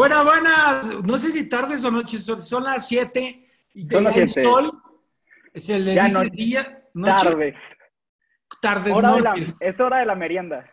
Buenas, buenas. No sé si tardes o noches, son, las 7. Son las 7. Se le Ya dice no- día, noche, Tardes. tardes, Hora de la- noches. es hora de la merienda.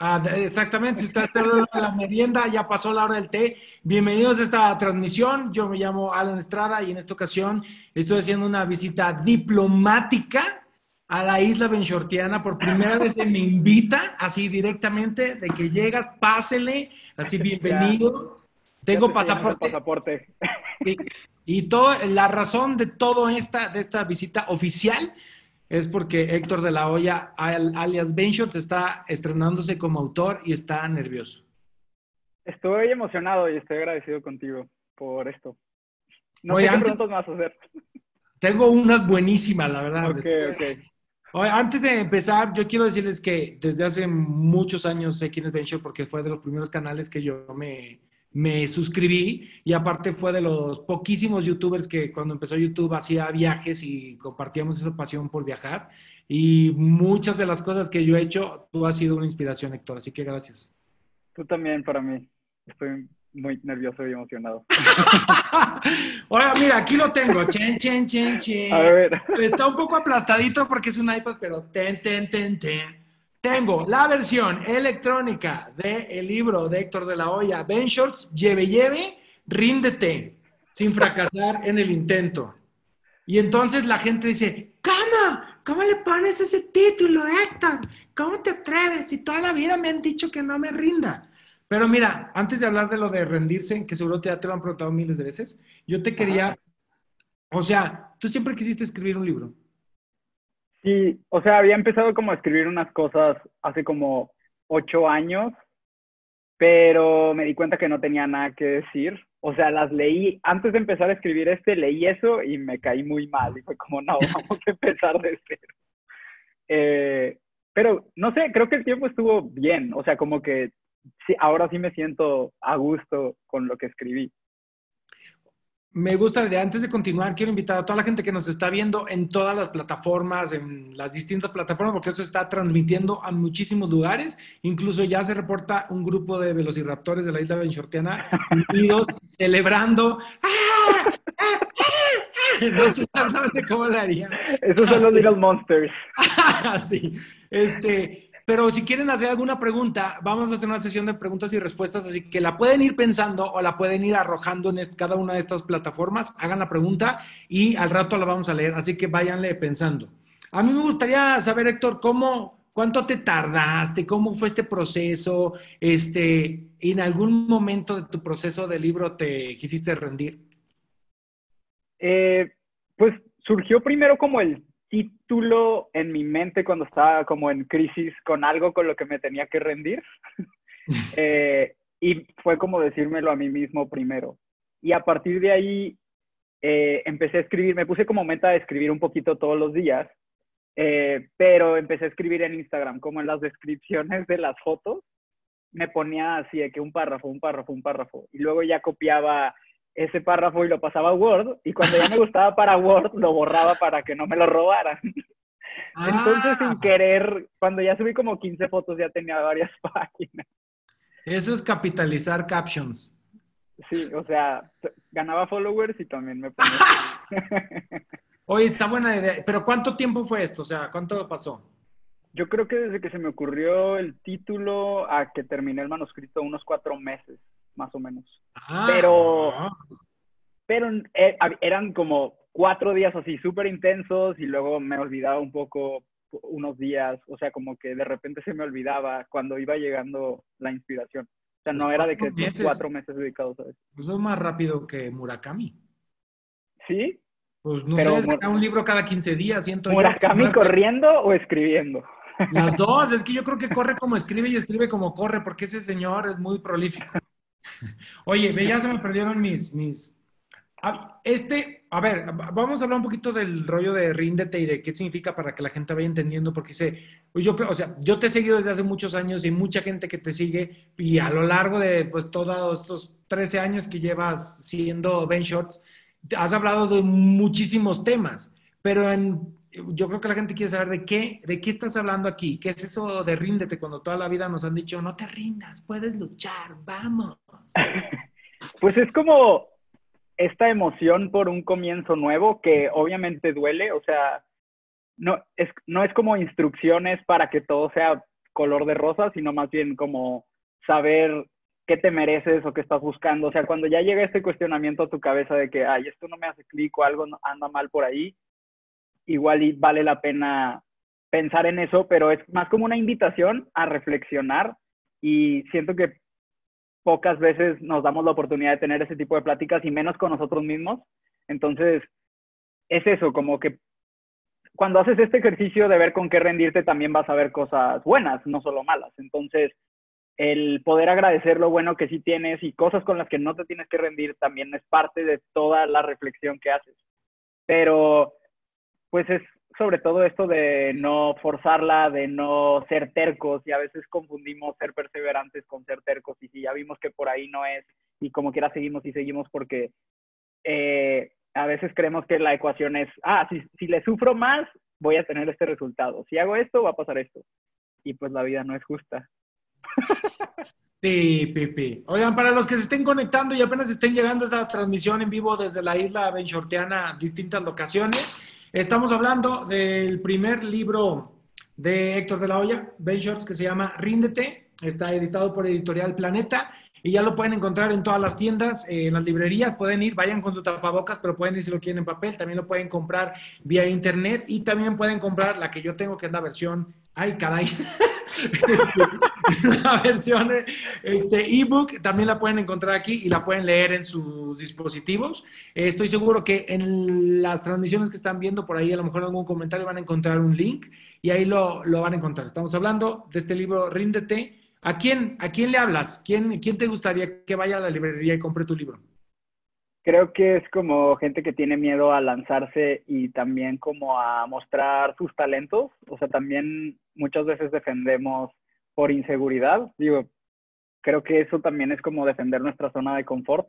Ah, exactamente, si está en la merienda, ya pasó la hora del té. Bienvenidos a esta transmisión. Yo me llamo Alan Estrada y en esta ocasión estoy haciendo una visita diplomática a la isla Benchortiana. Por primera vez se me invita así directamente de que llegas, pásele, así bienvenido. Tengo pasaporte. pasaporte. Y todo, la razón de todo esta, de esta visita oficial es porque Héctor de la Hoya, al- alias Benshot, está estrenándose como autor y está nervioso. Estoy emocionado y estoy agradecido contigo por esto. No Oye, sé qué antes- preguntas me vas a hacer. Tengo unas buenísimas, la verdad. Ok, ok. Oye, antes de empezar, yo quiero decirles que desde hace muchos años sé quién es Benshot porque fue de los primeros canales que yo me, me suscribí y aparte fue de los poquísimos youtubers que cuando empezó YouTube hacía viajes y compartíamos esa pasión por viajar y muchas de las cosas que yo he hecho, tú has sido una inspiración, Héctor, así que gracias. Tú también para mí. Estoy muy nervioso y emocionado. Oiga, mira, aquí lo tengo, chen, chen, chen, chen. A ver. Está un poco aplastadito porque es un iPad, pero ten, ten, ten, ten. Tengo la versión electrónica del libro de Héctor de la Hoya, Ben Shorts, lleve, lleve, ríndete, sin fracasar en el intento. Y entonces la gente dice, ¿cómo? ¿Cómo le pones ese título, Héctor? ¿Cómo te atreves? Si toda la vida me han dicho que no me rinda. Pero mira, antes de hablar de lo de rendirse, que seguro ya te lo han preguntado miles de veces, yo te quería, o sea, tú siempre quisiste escribir un libro. Sí, o sea, había empezado como a escribir unas cosas hace como ocho años, pero me di cuenta que no tenía nada que decir. O sea, las leí, antes de empezar a escribir este, leí eso y me caí muy mal. Y fue como, no, vamos a empezar de cero. Eh, pero, no sé, creo que el tiempo estuvo bien. O sea, como que ahora sí me siento a gusto con lo que escribí. Me gusta, de antes de continuar, quiero invitar a toda la gente que nos está viendo en todas las plataformas, en las distintas plataformas, porque esto está transmitiendo a muchísimos lugares. Incluso ya se reporta un grupo de velociraptores de la isla Benchortiana unidos, celebrando. ¡Ah! ¡Ah! ¡Ah! ¡Ah! No sé exactamente cómo le harían. Esos son los Little Monsters. sí. Este, pero si quieren hacer alguna pregunta, vamos a tener una sesión de preguntas y respuestas, así que la pueden ir pensando o la pueden ir arrojando en cada una de estas plataformas, hagan la pregunta y al rato la vamos a leer, así que váyanle pensando. A mí me gustaría saber, Héctor, cómo, cuánto te tardaste, cómo fue este proceso, este, en algún momento de tu proceso de libro te quisiste rendir. Eh, pues surgió primero como el título en mi mente cuando estaba como en crisis con algo con lo que me tenía que rendir. Eh, y fue como decírmelo a mí mismo primero. Y a partir de ahí eh, empecé a escribir, me puse como meta de escribir un poquito todos los días, eh, pero empecé a escribir en Instagram, como en las descripciones de las fotos, me ponía así de que un párrafo, un párrafo, un párrafo, y luego ya copiaba ese párrafo y lo pasaba a Word, y cuando ya me gustaba para Word, lo borraba para que no me lo robaran. Entonces, Ah, sin querer, cuando ya subí como 15 fotos, ya tenía varias páginas. Eso es capitalizar captions. Sí, o sea, ganaba followers y también me ponía. Oye, está buena idea. Pero ¿cuánto tiempo fue esto? O sea, ¿cuánto pasó? Yo creo que desde que se me ocurrió el título a que terminé el manuscrito, unos cuatro meses, más o menos. Ah, Pero- Pero eh, eran como cuatro días así, súper intensos, y luego me olvidaba un poco unos días, o sea, como que de repente se me olvidaba cuando iba llegando la inspiración. O sea, no Pues era de que meses. cuatro meses dedicados a eso. Pues es más rápido que Murakami. ¿Sí? Pues no Pero sé, Mur- un libro cada 15 días, siento. ¿Murakami corriendo o escribiendo? Las dos, es que yo creo que corre como escribe y escribe como corre, porque ese señor es muy prolífico. Oye, ya se me perdieron mis, mis. Este, a ver, vamos a hablar un poquito del rollo de ríndete y de qué significa para que la gente vaya entendiendo, porque dice, pues yo o sea, yo te he seguido desde hace muchos años y mucha gente que te sigue y a lo largo de pues todos estos 13 años que llevas siendo Ben Shorts, has hablado de muchísimos temas, pero en, yo creo que la gente quiere saber de qué, de qué estás hablando aquí, qué es eso de ríndete cuando toda la vida nos han dicho, no te rindas, puedes luchar, vamos. Pues es como esta emoción por un comienzo nuevo que obviamente duele, o sea, no es, no es como instrucciones para que todo sea color de rosa, sino más bien como saber qué te mereces o qué estás buscando. O sea, cuando ya llega este cuestionamiento a tu cabeza de que, ay, esto no me hace clic o algo anda mal por ahí, igual y vale la pena pensar en eso, pero es más como una invitación a reflexionar y siento que pocas veces nos damos la oportunidad de tener ese tipo de pláticas y menos con nosotros mismos. Entonces, es eso, como que cuando haces este ejercicio de ver con qué rendirte, también vas a ver cosas buenas, no solo malas. Entonces, el poder agradecer lo bueno que sí tienes y cosas con las que no te tienes que rendir también es parte de toda la reflexión que haces. Pero, pues es sobre todo esto de no forzarla, de no ser tercos y a veces confundimos ser perseverantes con ser tercos y si ya vimos que por ahí no es y como quiera seguimos y seguimos porque eh, a veces creemos que la ecuación es, ah, si, si le sufro más, voy a tener este resultado. Si hago esto, va a pasar esto. Y pues la vida no es justa. Sí, Pipi. Oigan, para los que se estén conectando y apenas estén llegando a esta transmisión en vivo desde la isla Benchorteana, distintas locaciones, estamos hablando del primer libro de Héctor de la Hoya, Ben Shorts, que se llama Ríndete. Está editado por Editorial Planeta y ya lo pueden encontrar en todas las tiendas, eh, en las librerías, pueden ir, vayan con su tapabocas, pero pueden ir si lo quieren en papel, también lo pueden comprar vía internet y también pueden comprar la que yo tengo, que es la versión, ay caray, este, la versión este ebook, también la pueden encontrar aquí y la pueden leer en sus dispositivos. estoy seguro que en las transmisiones que están viendo por ahí, a lo mejor en algún comentario van a encontrar un link y ahí lo, lo van a encontrar. Estamos hablando de este libro, Ríndete ¿A quién, ¿A quién le hablas? ¿Quién, ¿Quién te gustaría que vaya a la librería y compre tu libro? Creo que es como gente que tiene miedo a lanzarse y también como a mostrar sus talentos. O sea, también muchas veces defendemos por inseguridad. Digo, creo que eso también es como defender nuestra zona de confort.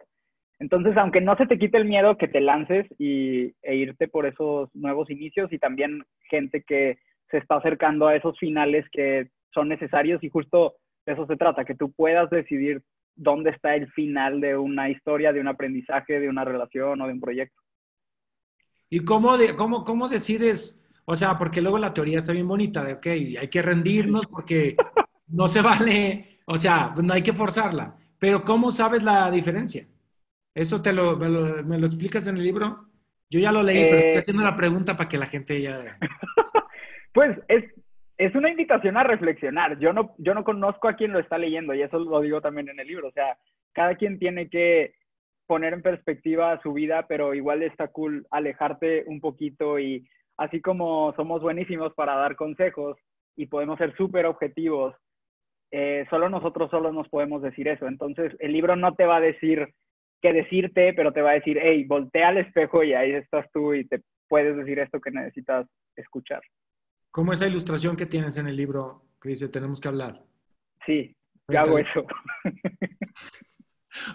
Entonces, aunque no se te quite el miedo que te lances y, e irte por esos nuevos inicios y también gente que se está acercando a esos finales que son necesarios y justo eso se trata, que tú puedas decidir dónde está el final de una historia, de un aprendizaje, de una relación o de un proyecto. ¿Y cómo, de, cómo, cómo decides? O sea, porque luego la teoría está bien bonita, de, ok, hay que rendirnos porque no se vale, o sea, no hay que forzarla. Pero ¿cómo sabes la diferencia? ¿Eso te lo, me, lo, explicas en el libro? Yo ya lo leí, pero estoy eh, haciendo la pregunta para que la gente ya... pues es, es una invitación a reflexionar. Yo no, yo no conozco a quien lo está leyendo y eso lo digo también en el libro. O sea, cada quien tiene que poner en perspectiva su vida, pero igual está cool alejarte un poquito y así como somos buenísimos para dar consejos y podemos ser súper objetivos, eh, solo nosotros solos nos podemos decir eso. Entonces, el libro no te va a decir qué decirte, pero te va a decir, hey, voltea al espejo y ahí estás tú y te puedes decir esto que necesitas escuchar. ¿Cómo esa ilustración que tienes en el libro que dice tenemos que hablar? Sí, yo hago eso.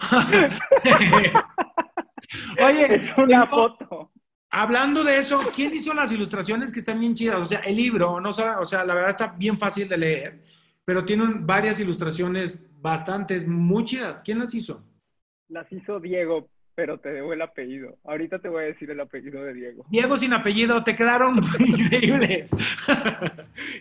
Oye, es una foto. Hablando de eso, ¿quién hizo las ilustraciones que están bien chidas? O sea, el libro, no, o sea, la verdad está bien fácil de leer, pero tiene varias ilustraciones bastantes, muy chidas. ¿Quién las hizo? Las hizo Diego pero te debo el apellido. Ahorita te voy a decir el apellido de Diego. Diego sin apellido, te quedaron increíbles.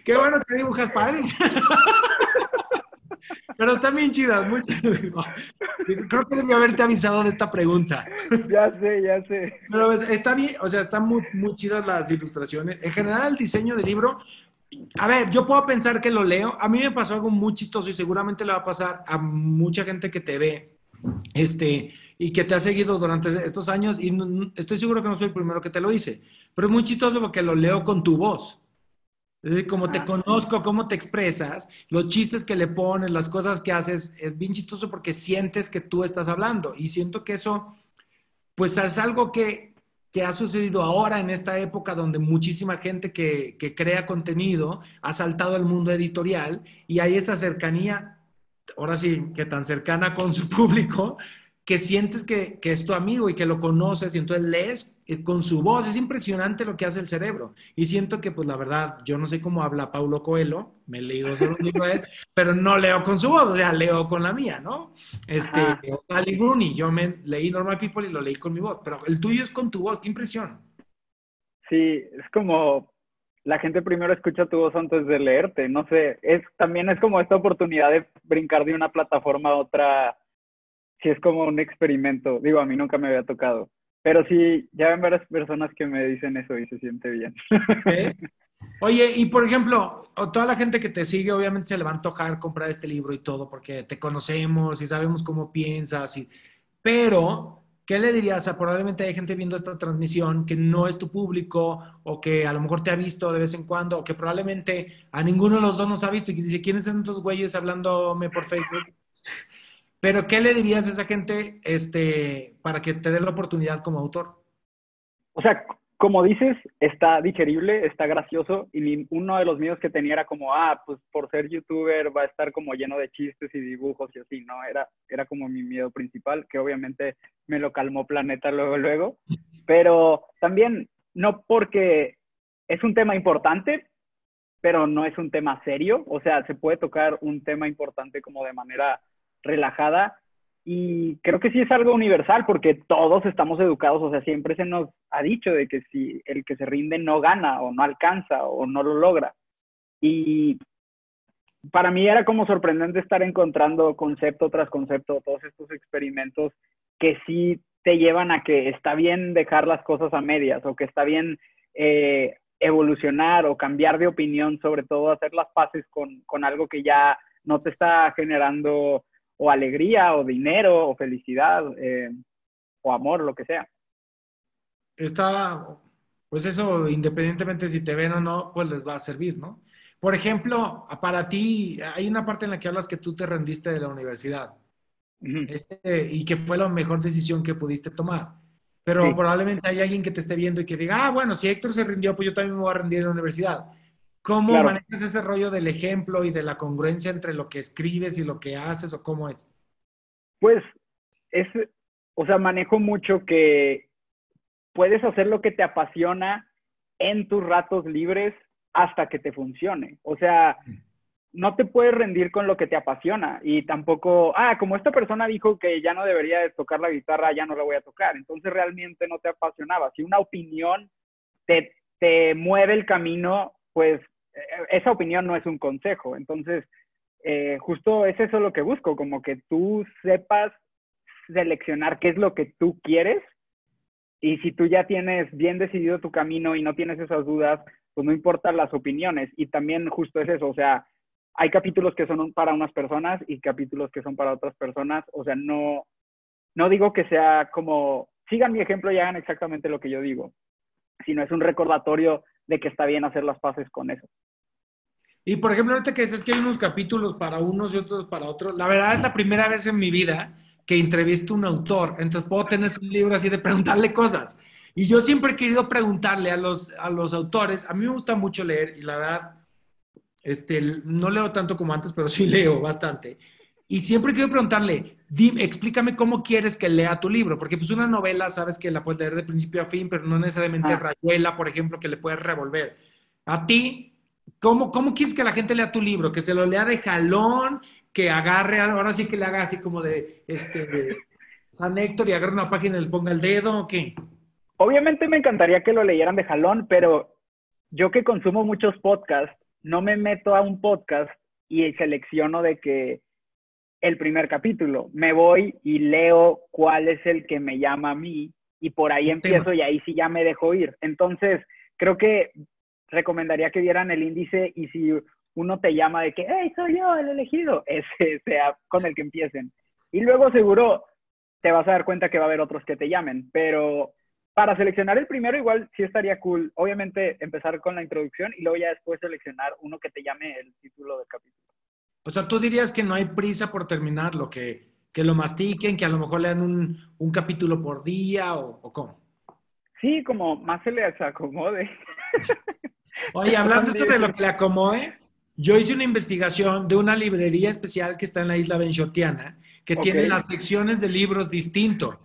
Qué bueno que dibujas padre. Pero están bien chidas, muy Creo que debí haberte avisado de esta pregunta. Ya sé, ya sé. Pero está bien, o sea, están muy, muy chidas las ilustraciones. En general, el diseño del libro, a ver, yo puedo pensar que lo leo. A mí me pasó algo muy chistoso y seguramente le va a pasar a mucha gente que te ve. Este, y que te ha seguido durante estos años y estoy seguro que no soy el primero que te lo hice, pero es muy chistoso porque lo leo con tu voz. Es decir, como te ah, conozco, cómo te expresas, los chistes que le pones, las cosas que haces, es bien chistoso porque sientes que tú estás hablando y siento que eso, pues es algo que que ha sucedido ahora en esta época donde muchísima gente que, que crea contenido ha saltado al mundo editorial y hay esa cercanía, ahora sí, que tan cercana con su público, que sientes que, que, es tu amigo y que lo conoces y entonces lees eh, con su voz. Es impresionante lo que hace el cerebro. Y siento que, pues la verdad, yo no sé cómo habla Paulo Coelho, me he leído solo un libro de él, pero no leo con su voz, o sea, leo con la mía, ¿no? Este, Ali Bruni, yo me leí Normal People y lo leí con mi voz, pero el tuyo es con tu voz, qué impresión. Sí, es como la gente primero escucha tu voz antes de leerte, no sé, es, también es como esta oportunidad de brincar de una plataforma a otra sí es como un experimento. Digo, a mí nunca me había tocado. Pero sí, ya ven varias personas que me dicen eso y se siente bien. Oye, y por ejemplo, toda la gente que te sigue, obviamente se le va a antojar comprar este libro y todo, porque te conocemos y sabemos cómo piensas. Y... Pero, ¿qué le dirías a probablemente hay gente viendo esta transmisión que no es tu público o que a lo mejor te ha visto de vez en cuando o que probablemente a ninguno de los dos nos ha visto y que dice, ¿quiénes son estos güeyes hablándome por Facebook? Pero, ¿qué le dirías a esa gente este, para que te dé la oportunidad como autor? O sea, como dices, está digerible, está gracioso, y uno de los míos que tenía era como, ah, pues por ser youtuber va a estar como lleno de chistes y dibujos y así, ¿no? Era, era como mi miedo principal, que obviamente me lo calmó Planeta luego, luego. Pero también, no porque es un tema importante, pero no es un tema serio, o sea, se puede tocar un tema importante como de manera relajada. Y creo que sí es algo universal porque todos estamos educados, o sea, siempre se nos ha dicho de que si el que se rinde no gana o no alcanza o no lo logra. Y para mí era como sorprendente estar encontrando concepto tras concepto, todos estos experimentos que sí te llevan a que está bien dejar las cosas a medias o que está bien eh, evolucionar o cambiar de opinión, sobre todo hacer las paces con, con algo que ya no te está generando o alegría, o dinero, o felicidad, eh, o amor, lo que sea. Está, pues eso, independientemente si te ven o no, pues les va a servir, ¿no? Por ejemplo, para ti, hay una parte en la que hablas que tú te rendiste de la universidad este, y que fue la mejor decisión que pudiste tomar. Pero probablemente hay alguien que te esté viendo y que diga, ah, bueno, si Héctor se rindió, pues yo también me voy a rendir en la universidad. ¿Cómo manejas ese rollo del ejemplo y de la congruencia entre lo que escribes y lo que haces o cómo es? Pues es, o sea, manejo mucho que puedes hacer lo que te apasiona en tus ratos libres hasta que te funcione. O sea, no te puedes rendir con lo que te apasiona y tampoco, ah, como esta persona dijo que ya no debería de tocar la guitarra, ya no la voy a tocar. Entonces realmente no te apasionaba. Si una opinión te, te mueve el camino, pues esa opinión no es un consejo. Entonces, eh, justo es eso lo que busco, como que tú sepas seleccionar qué es lo que tú quieres y si tú ya tienes bien decidido tu camino y no tienes esas dudas, pues no importan las opiniones. Y también justo es eso, o sea, hay capítulos que son para unas personas y capítulos que son para otras personas. O sea, no, no digo que sea como, sigan mi ejemplo y hagan exactamente lo que yo digo, sino es un recordatorio de que está bien hacer las paces con eso. Y por ejemplo, ahorita que dices que hay unos capítulos para unos y otros para otros, la verdad es la primera vez en mi vida que entrevisto a un autor, entonces puedo tener un libro así de preguntarle cosas. Y yo siempre he querido preguntarle a los, a los autores, a mí me gusta mucho leer y la verdad, este, no leo tanto como antes, pero sí leo bastante. Y siempre quiero preguntarle, dime, explícame cómo quieres que lea tu libro, porque pues una novela, sabes que la puedes leer de principio a fin, pero no necesariamente ah. Rayuela, por ejemplo, que le puedes revolver. A ti, ¿Cómo, ¿Cómo quieres que la gente lea tu libro? ¿Que se lo lea de jalón? ¿Que agarre, ahora sí que le haga así como de, este, San Héctor y agarre una página y le ponga el dedo o qué? Obviamente me encantaría que lo leyeran de jalón, pero yo que consumo muchos podcasts, no me meto a un podcast y selecciono de que el primer capítulo. Me voy y leo cuál es el que me llama a mí y por ahí empiezo y ahí sí ya me dejo ir. Entonces, creo que recomendaría que vieran el índice y si uno te llama de que, hey, soy yo el elegido, ese sea con el que empiecen. Y luego seguro te vas a dar cuenta que va a haber otros que te llamen, pero para seleccionar el primero igual sí estaría cool. Obviamente empezar con la introducción y luego ya después seleccionar uno que te llame el título del capítulo. O sea, tú dirías que no hay prisa por terminarlo, que, que lo mastiquen, que a lo mejor lean un, un capítulo por día o, o cómo. Sí, como más se le acomode. Oye, hablando esto de lo que le acomode, yo hice una investigación de una librería especial que está en la isla Benchotiana, que tiene las secciones de libros distintos.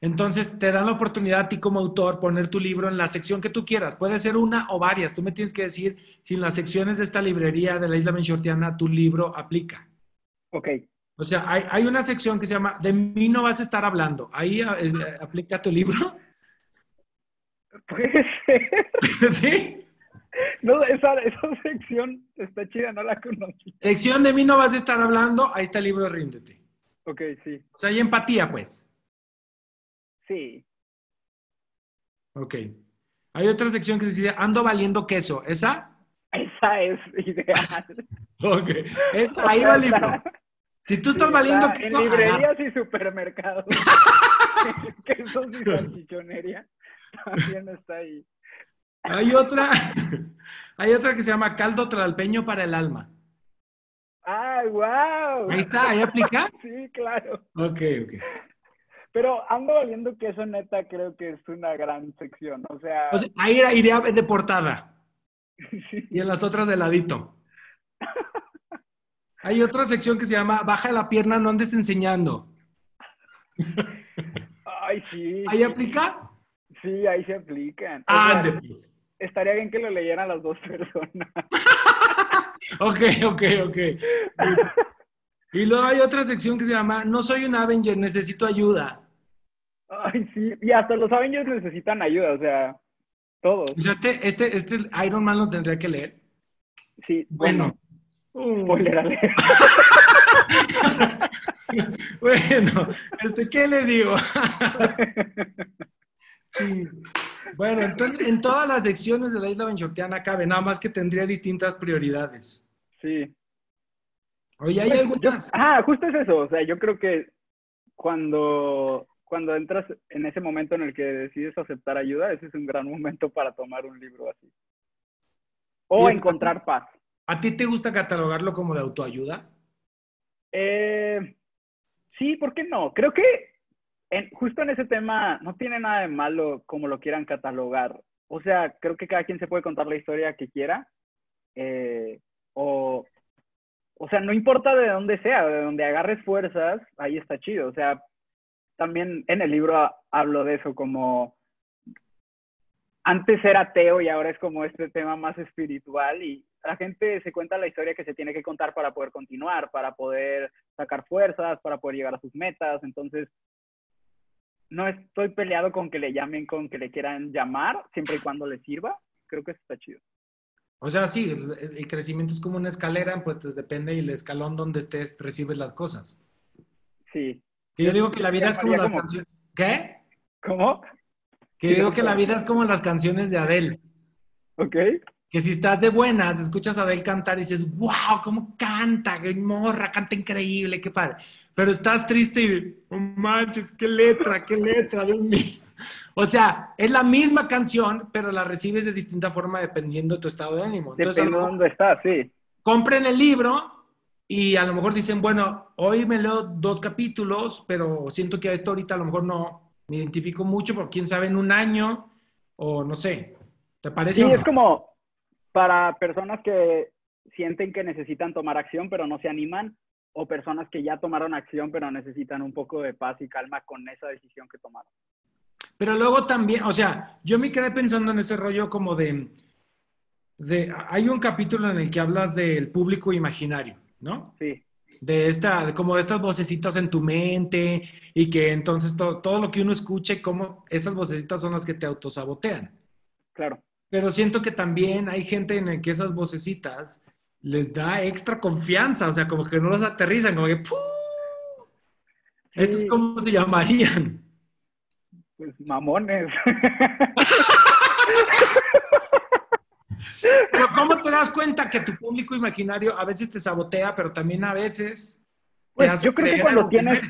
Entonces, te dan la oportunidad a ti como autor poner tu libro en la sección que tú quieras. Puede ser una o varias. Tú me tienes que decir si en las secciones de esta librería de la isla Benchotiana tu libro aplica. Ok. O sea, hay, hay, una sección que se llama De mí no vas a estar hablando. Ahí eh, aplica tu libro. Puede ser. ¿Sí? No, esa, esa sección está chida, no la conocí. Sección de mí no vas a estar hablando, ahí está el libro Ríndete. Ok, sí. O sea, hay empatía, pues. Sí. Ok. Hay otra sección que dice, ando valiendo queso. ¿Esa? Esa es ideal. ok. ahí va el libro. Si tú estás valiendo queso... En librerías y supermercados. Quesos y salchichonería. También está ahí. Hay otra, hay otra que se llama caldo tralpeño para el alma. ¡Ah, wow! Ahí está, ¿ahí aplica? Sí, claro. Ok, ok. Pero ando valiendo que eso neta creo que es una gran sección. O sea. ahí iría de portada. Y en las otras de ladito. Hay otra sección que se llama Baja la pierna, no andes enseñando. Ay, sí. ¿Ahí aplica? Sí, ahí se aplican. Ah, estaría bien que lo leyeran las dos personas. ok, ok, ok. Y luego hay otra sección que se llama No soy un Avenger, necesito ayuda. Ay, sí, y hasta los Avengers necesitan ayuda, o sea, todos. este, este, este Iron Man lo tendría que leer. Sí, bueno. bueno. bueno, este, ¿qué le digo? Sí. Bueno, entonces en todas las secciones de la isla benchotiana cabe, nada más que tendría distintas prioridades. Sí. Oye, ¿hay algunas? ah, justo es eso. O sea, yo creo que cuando, cuando entras en ese momento en el que decides aceptar ayuda, ese es un gran momento para tomar un libro así. O encontrar paz. ¿A ti te gusta catalogarlo como de autoayuda? Eh, sí, ¿por qué no? Creo que justo en ese tema no tiene nada de malo como lo quieran catalogar. O sea, creo que cada quien se puede contar la historia que quiera. Eh, o, o sea, no importa de dónde sea, de donde agarres fuerzas, ahí está chido. O sea, también en el libro hablo de eso como antes era ateo y ahora es como este tema más espiritual y la gente se cuenta la historia que se tiene que contar para poder continuar, para poder sacar fuerzas, para poder llegar a sus metas. Entonces, no estoy peleado con que le llamen, con que le quieran llamar, siempre y cuando le sirva. Creo que eso está chido. O sea, sí, el crecimiento es como una escalera, pues, pues depende del escalón donde estés, recibes las cosas. Sí. Que yo digo que la vida es como las canciones. ¿Qué? ¿Cómo? Que yo digo que la vida es como las canciones de Adele. Ok. Que si estás de buenas, escuchas a Adele cantar y dices, wow, cómo canta, qué morra, canta increíble, qué padre pero estás triste y, oh manches, qué letra, qué letra, Dios mío. O sea, es la misma canción, pero la recibes de distinta forma dependiendo de tu estado de ánimo. Entonces, de dónde estás, sí. Compren el libro y a lo mejor dicen, bueno, hoy me leo dos capítulos, pero siento que a esto ahorita a lo mejor no me identifico mucho, porque quién sabe, en un año o no sé. ¿Te parece? Sí, es como para personas que sienten que necesitan tomar acción, pero no se animan o personas que ya tomaron acción pero necesitan un poco de paz y calma con esa decisión que tomaron. Pero luego también, o sea, yo me quedé pensando en ese rollo como de, de hay un capítulo en el que hablas del público imaginario, ¿no? Sí. De esta, de como de estas vocecitas en tu mente y que entonces todo lo que uno escuche, como esas vocecitas son las que te autosabotean. Claro. Pero siento que también hay gente en el que esas vocecitas les da extra confianza, o sea, como que no los aterrizan, como que ¡pum! es como se llamarían? Pues mamones. Pero ¿cómo te das cuenta que tu público imaginario a veces te sabotea, pero también a veces... Pues yo creo que cuando tienes,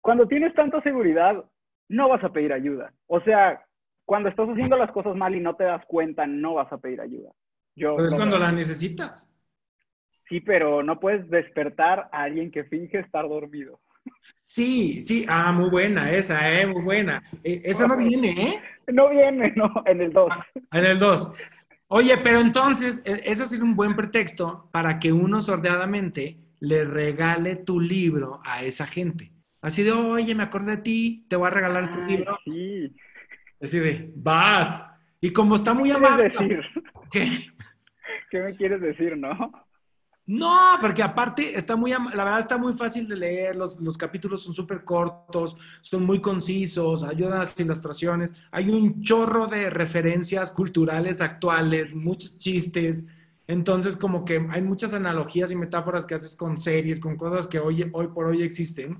cuando tienes tanta seguridad, no vas a pedir ayuda. O sea, cuando estás haciendo las cosas mal y no te das cuenta, no vas a pedir ayuda. Yo, pero es cuando la necesitas. Sí, pero no puedes despertar a alguien que finge estar dormido. Sí, sí, ah, muy buena esa, eh, muy buena. Eh, esa no viene, ¿eh? No viene, no, en el 2. En el 2. Oye, pero entonces, e- eso es un buen pretexto para que uno sordeadamente le regale tu libro a esa gente. Así de, oye, me acordé de ti, te voy a regalar este Ay, libro. sí. Así de, vas. Y como está muy ¿Qué amable. decir? ¿Qué? ¿Qué me quieres decir, no? No, porque aparte está muy, la verdad está muy fácil de leer, los, los capítulos son súper cortos, son muy concisos, ayudan a las ilustraciones, hay un chorro de referencias culturales actuales, muchos chistes, entonces como que hay muchas analogías y metáforas que haces con series, con cosas que hoy, hoy por hoy existen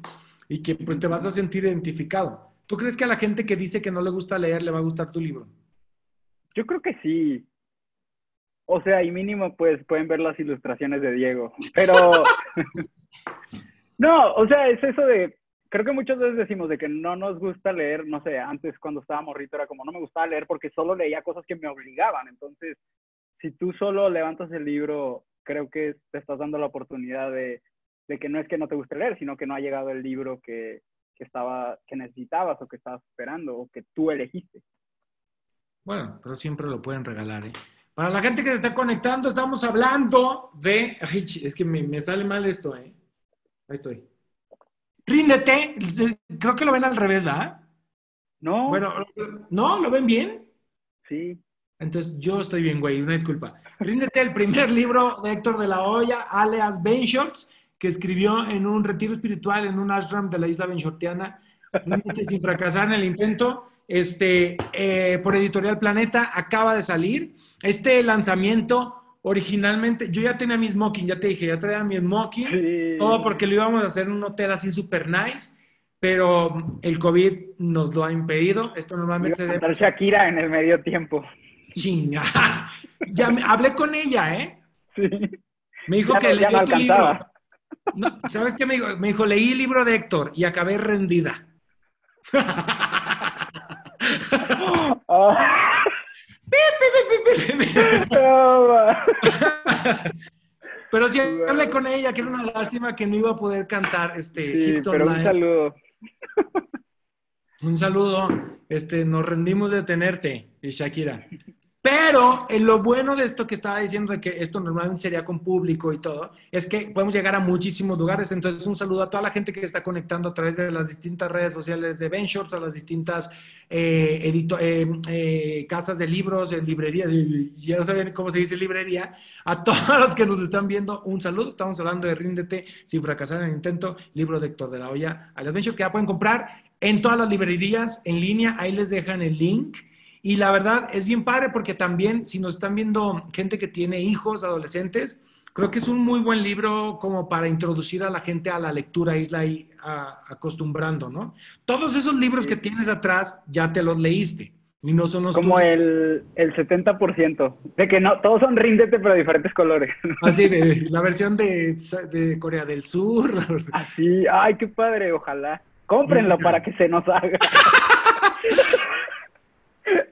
y que pues te vas a sentir identificado. ¿Tú crees que a la gente que dice que no le gusta leer le va a gustar tu libro? Yo creo que sí. O sea, y mínimo, pues pueden ver las ilustraciones de Diego. Pero. no, o sea, es eso de. Creo que muchas veces decimos de que no nos gusta leer, no sé, antes cuando estaba morrito era como no me gustaba leer porque solo leía cosas que me obligaban. Entonces, si tú solo levantas el libro, creo que te estás dando la oportunidad de, de que no es que no te guste leer, sino que no ha llegado el libro que, que estaba, que necesitabas o que estabas esperando o que tú elegiste. Bueno, pero siempre lo pueden regalar, ¿eh? Para la gente que se está conectando, estamos hablando de... Ay, es que me, me sale mal esto, ¿eh? Ahí estoy. Ríndete. Creo que lo ven al revés, ¿verdad? No, Bueno, ¿no? ¿Lo ven bien? sí. Entonces yo estoy bien, güey, una disculpa. Ríndete, el primer libro de Héctor de la Hoya, alias Ben Shorts, que escribió en un retiro espiritual en un ashram de la isla benshortiana. Ríndete sin fracasar en el intento. Este, eh, por Editorial Planeta, acaba de salir. Este lanzamiento, originalmente, yo ya tenía mi smoking, ya te dije, ya traía mi smoking. Sí. Todo porque lo íbamos a hacer en un hotel así super nice, pero el COVID nos lo ha impedido. Esto Iba normalmente a debe Shakira en el medio tiempo. Chinga. Ya me, hablé con ella, ¿eh? Sí. Me dijo Ya que no- leyó no tu libro. No, ¿Sabes qué me dijo? Me dijo, leí el libro de Héctor y acabé rendida. Ah. Pero sí hablé con ella, que era una lástima que no iba a poder cantar este Sí, pero un saludo. Un saludo. Este, nos rendimos de tenerte, eh, Shakira. Pero en lo bueno de esto que estaba diciendo, de que esto normalmente sería con público y todo, es que podemos llegar a muchísimos lugares. Entonces, un saludo a toda la gente que está conectando a través de las distintas redes sociales de Shorts, a las distintas eh, edito- eh, eh, casas de libros, eh, librerías, ya no saben cómo se dice librería. A todos los que nos están viendo, un saludo. Estamos hablando de Ríndete sin fracasar en el intento, libro de Héctor de la Hoya, a las Shorts, que ya pueden comprar en todas las librerías en línea. Ahí les dejan el link. Y la verdad es bien padre porque también si nos están viendo gente que tiene hijos, adolescentes, creo que es un muy buen libro como para introducir a la gente a la lectura, irla ahí a- acostumbrando, ¿no? Todos esos libros que tienes atrás ya te los leíste y no son los Como tuyos. el, el 70%. De que no, todos son ríndete, pero de diferentes colores. Así de la versión de, de Corea del Sur. Así, ay, qué padre, ojalá. Cómprenlo para que se nos haga.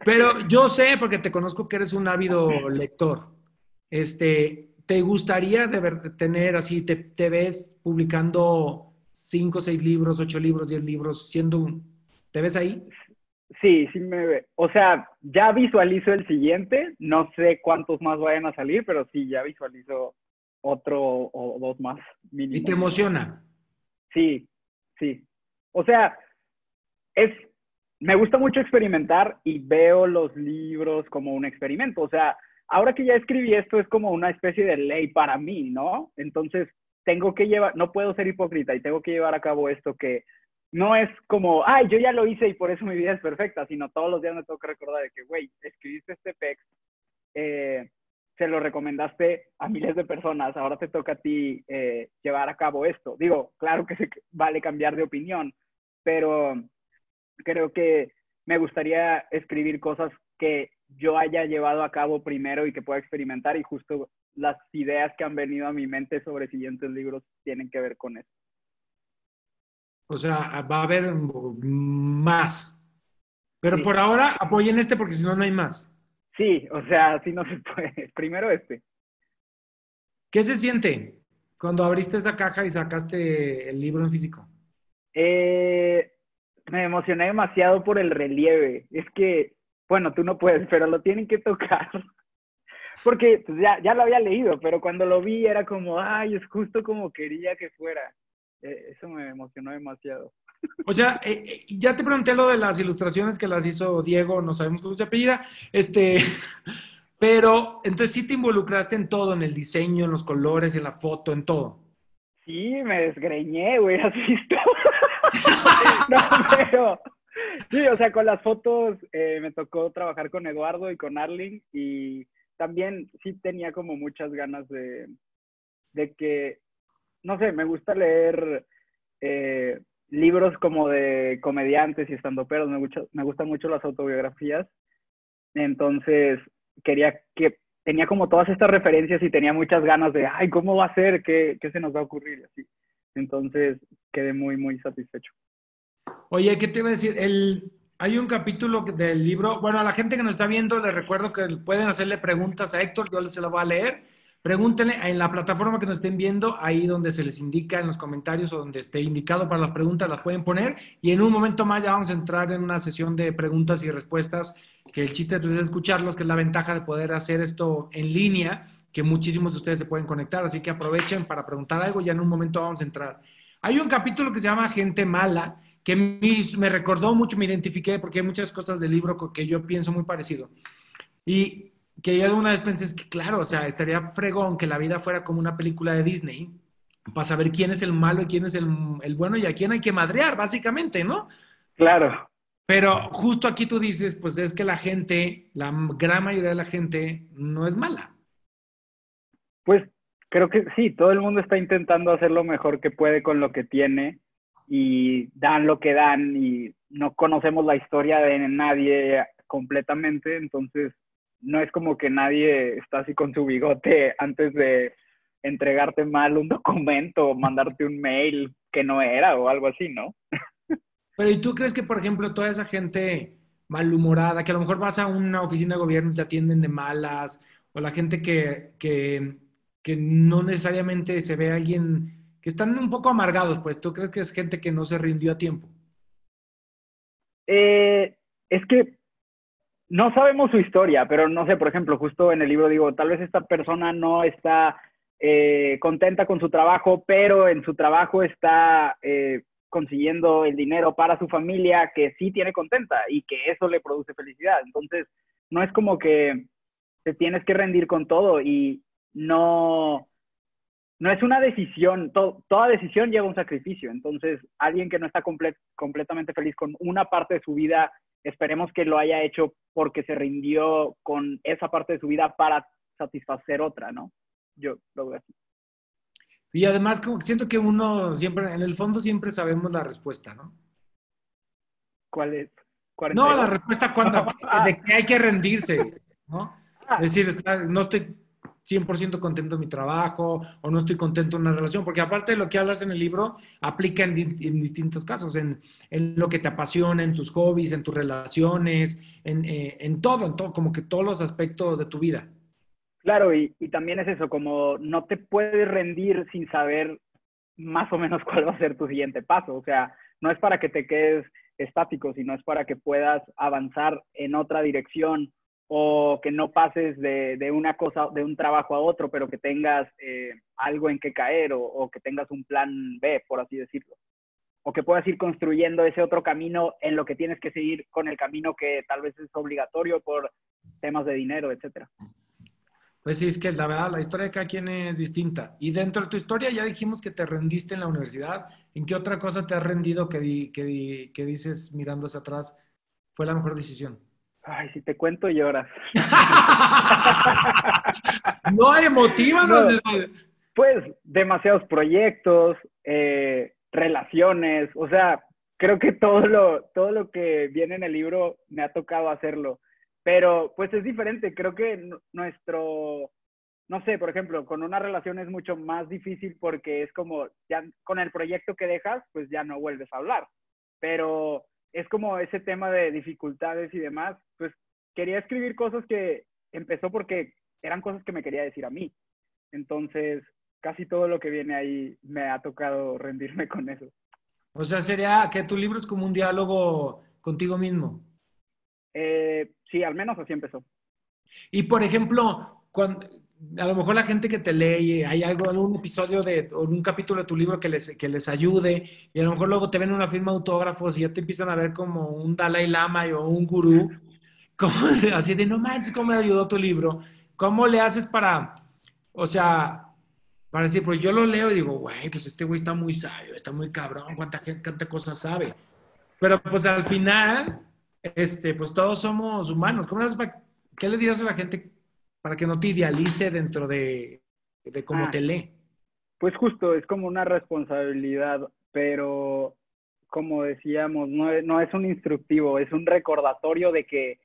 Pero yo sé, porque te conozco que eres un ávido lector. Este, ¿te gustaría de ver- tener así, te, te ves publicando cinco, seis libros, ocho libros, diez libros, siendo un... ¿Te ves ahí? Sí, sí me ve. O sea, ya visualizo el siguiente. No sé cuántos más vayan a salir, pero sí, ya visualizo otro o dos más mínimo. Y te emociona. Sí, sí. O sea, es, me gusta mucho experimentar y veo los libros como un experimento. O sea, ahora que ya escribí esto es como una especie de ley para mí, ¿no? Entonces, tengo que llevar, no puedo ser hipócrita y tengo que llevar a cabo esto que no es como, ay, yo ya lo hice y por eso mi vida es perfecta, sino todos los días me tengo que recordar de que, güey, escribiste este text, eh, se lo recomendaste a miles de personas, ahora te toca a ti eh, llevar a cabo esto. Digo, claro que se vale cambiar de opinión, pero creo que me gustaría escribir cosas que yo haya llevado a cabo primero y que pueda experimentar y justo las ideas que han venido a mi mente sobre siguientes libros tienen que ver con eso. O sea, va a haber más. Pero Sí. por ahora apoyen este porque si no, no hay más. Sí, o sea, así no se puede. Primero este. ¿Qué se siente cuando abriste esa caja y sacaste el libro en físico? Eh, me emocioné demasiado por el relieve. Es que, bueno, tú no puedes, pero lo tienen que tocar. Porque pues, ya, ya lo había leído, pero cuando lo vi era como, ay, es justo como quería que fuera. Eh, eso me emocionó demasiado. O sea, eh, eh, ya te pregunté lo de las ilustraciones que las hizo Diego, no sabemos cómo se apellida, este, pero entonces sí te involucraste en todo, en el diseño, en los colores, en la foto, en todo. Sí, me desgreñé, güey, así visto? no, pero sí, o sea, con las fotos me tocó trabajar con Eduardo y con Arling y también sí tenía como muchas ganas de, de que, no sé, me gusta leer eh, libros como de comediantes y estandoperos, me, me gustan mucho las autobiografías, entonces quería que, tenía como todas estas referencias y tenía muchas ganas de, ay, ¿cómo va a ser? ¿Qué, qué se nos va a ocurrir? Así. Entonces quedé muy, muy satisfecho. Oye, ¿qué te iba a decir? El, hay un capítulo del libro, bueno, a la gente que nos está viendo les recuerdo que pueden hacerle preguntas a Héctor, yo se lo voy a leer. Pregúntenle en la plataforma que nos estén viendo, ahí donde se les indica en los comentarios o donde esté indicado para las preguntas, las pueden poner. Y en un momento más ya vamos a entrar en una sesión de preguntas y respuestas, que el chiste es escucharlos, que es la ventaja de poder hacer esto en línea, que muchísimos de ustedes se pueden conectar. Así que aprovechen para preguntar algo, ya en un momento vamos a entrar. Hay un capítulo que se llama Gente Mala, que me recordó mucho, me identifiqué porque hay muchas cosas del libro que yo pienso muy parecido. Y que yo alguna vez pensé, es que claro, o sea, estaría fregón que la vida fuera como una película de Disney para saber quién es el malo y quién es el, el bueno y a quién hay que madrear, básicamente, ¿no? Claro. Pero justo aquí tú dices, pues es que la gente, la gran mayoría de la gente no es mala. Pues creo que sí, todo el mundo está intentando hacer lo mejor que puede con lo que tiene y dan lo que dan y no conocemos la historia de nadie completamente, entonces no es como que nadie está así con su bigote antes de entregarte mal un documento o mandarte un mail que no era o algo así, ¿no? Pero ¿y tú crees que, por ejemplo, toda esa gente malhumorada, que a lo mejor vas a una oficina de gobierno y te atienden de malas, o la gente que, que, que no necesariamente se ve alguien que están un poco amargados, pues, ¿tú crees que es gente que no se rindió a tiempo? Eh, es que no sabemos su historia, pero no sé, por ejemplo, justo en el libro digo, tal vez esta persona no está eh, contenta con su trabajo, pero en su trabajo está eh, consiguiendo el dinero para su familia que sí tiene contenta y que eso le produce felicidad. Entonces, no es como que te tienes que rendir con todo y no, no es una decisión, toda decisión lleva un sacrificio. Entonces, alguien que no está completamente feliz con una parte de su vida, esperemos que lo haya hecho porque se rindió con esa parte de su vida para satisfacer otra, ¿no? Yo lo veo así. Y además, como siento que uno siempre, en el fondo siempre sabemos la respuesta, ¿no? ¿Cuál es? No, la respuesta cuando, de que hay que rendirse, ¿no? Ah. Es decir, no estoy 100% contento en mi trabajo o no estoy contento en una relación, porque aparte de lo que hablas en el libro, aplica en, distintos casos, en, lo que te apasiona, en tus hobbies, en tus relaciones, eh, en, todo, en todo, como que todos los aspectos de tu vida. Claro, y, y también es eso, como no te puedes rendir sin saber más o menos cuál va a ser tu siguiente paso, o sea, no es para que te quedes estático, sino es para que puedas avanzar en otra dirección o que no pases de, una cosa, de un trabajo a otro, pero que tengas eh, algo en que caer o, que tengas un plan B, por así decirlo. O que puedas ir construyendo ese otro camino en lo que tienes que seguir con el camino que tal vez es obligatorio por temas de dinero, etcétera. Pues sí, es que la verdad, la historia de cada quien es distinta. Y dentro de tu historia ya dijimos que te rendiste en la universidad. ¿En qué otra cosa te has rendido que, que, que dices mirando hacia atrás fue la mejor decisión? Ay, si te cuento lloras. no emotiva, no. Pues demasiados proyectos, eh, relaciones, o sea, creo que todo lo, todo lo que viene en el libro me ha tocado hacerlo, pero pues es diferente, creo que nuestro, no sé, por ejemplo, con una relación es mucho más difícil porque es como, ya con el proyecto que dejas, pues ya no vuelves a hablar, pero es como ese tema de dificultades y demás, pues quería escribir cosas que empezó porque eran cosas que me quería decir a mí. Entonces, casi todo lo que viene ahí me ha tocado rendirme con eso. O sea, sería que tu libro es como un diálogo contigo mismo. Eh, sí, al menos así empezó. Y por ejemplo, cuando, a lo mejor la gente que te lee, hay algo, algún episodio de, o un capítulo de tu libro que les, que les ayude, y a lo mejor luego te ven una firma de autógrafos y ya te empiezan a ver como un Dalai Lama o un gurú, como, así de, no manches, ¿cómo me ayudó tu libro? ¿Cómo le haces para, o sea, para decir, pues yo lo leo y digo, güey, pues este güey está muy sabio, está muy cabrón, cuánta gente, cuánta cosa sabe. Pero pues al final, este, pues todos somos humanos. ¿Cómo ¿Qué le dirías a la gente para que no te idealice dentro de, de cómo ah. te lee. Pues justo, es como una responsabilidad, pero como decíamos, no es, no es un instructivo, es un recordatorio de que